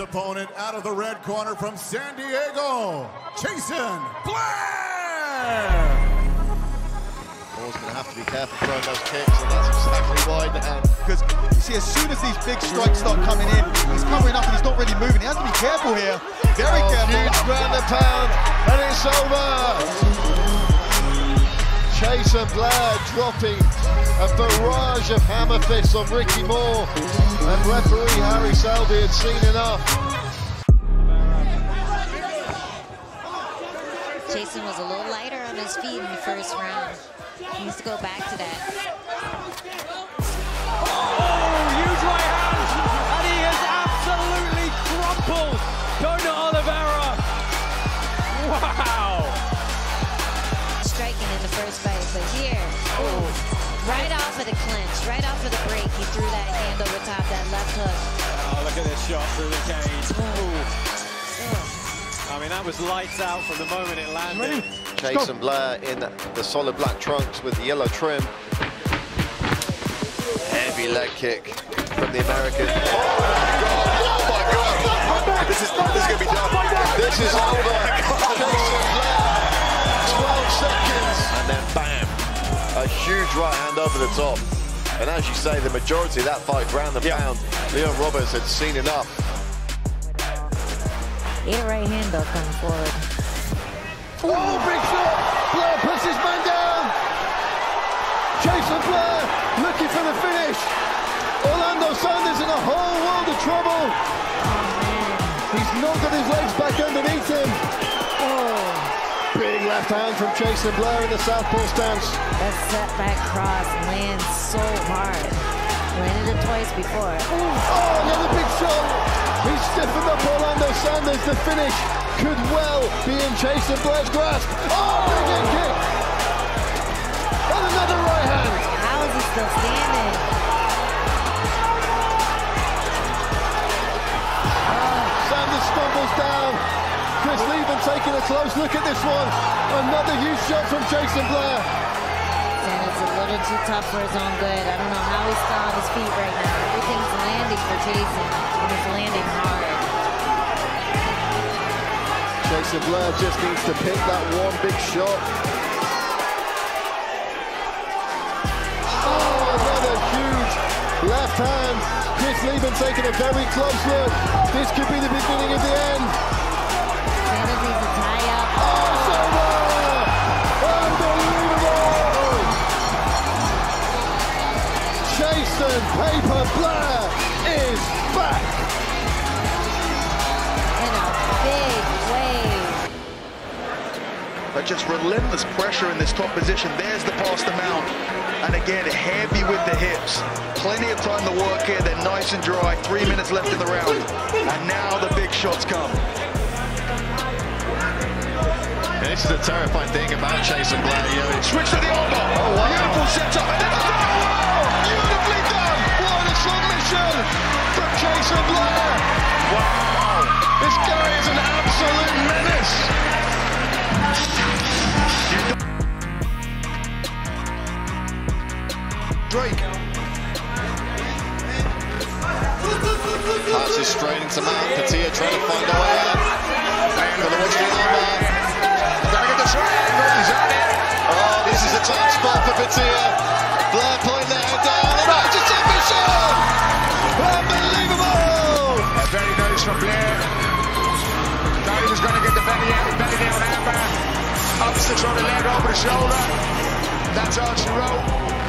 And his opponent out of the red corner from San Diego, Chasen Blair. Paul's going to have to be careful throwing those kicks, and that's exactly why. Because you see, as soon as these big strikes start coming in, he's covering up and he's not really moving. He has to be careful here. Very oh, careful. Huge ground and pound, and it's over. Chasen Blair dropping a barrage of hammer fists on Ricky Moore, and referee Harry Selby had seen enough. Chasen was a little lighter on his feet in the first round. He needs to go back to that. First fight, but here, ooh, right off of the clinch, right off of the break, he threw that hand over top, that left hook. Oh, look at this shot through the cage. Ooh. I mean, that was lights out from the moment it landed. Chasen Blair in the solid black trunks with the yellow trim. Heavy leg kick from the American. Oh, my God! Oh, my God! This is, huge right hand over the top. And as you say, the majority of that fight, ground and pound, Leon Roberts had seen enough. Eight right hand though coming forward. Oh, big shot! Blair puts his man down! Chasen Blair looking for the finish! Orlando Sanders in a whole world of trouble! Oh, He's not got his legs back underneath him! Left hand from Chasen Blair in the southpaw stance. That setback cross lands so hard. Landed it twice before. Oh, another big shot! He's stiffened up Orlando Sanders. The finish could well be in Chasen Blair's grasp. Oh, big kick. And another right hand. How is he still standing? Close look at this one. Another huge shot from Chasen Blair. Sanders a little too tough for his own good. I don't know how he's still on his feet right now. Everything's landing for Chasen is landing hard. Chasen Blair just needs to pick that one big shot. Oh, another huge left hand. Chris Leben taking a very close look. This could be the beginning of the end. But just relentless pressure in this top position. There's the pass to Mount. And again, heavy with the hips. Plenty of time to work here. They're nice and dry. Three minutes left in the round. And now the big shots come. And this is a terrifying thing about. You know, Switch to the elbow. Oh, wow. Beautiful setup. And then oh, beautifully done. What a submission from Chasen Blair. Wow. This guy is an absolute Drake. Passes straight into Mount. Pettia trying to find a way out. For the Western armbar. Gonna get the triangle. He's on it. Oh, this is a tight spot for Pettia. Blair pulling the head down. And back to submission. Unbelievable. A very nice from Blair. Thought he was going to get the belly out, belly down armbar. Opposite on the leg over the shoulder. That's all she wrote.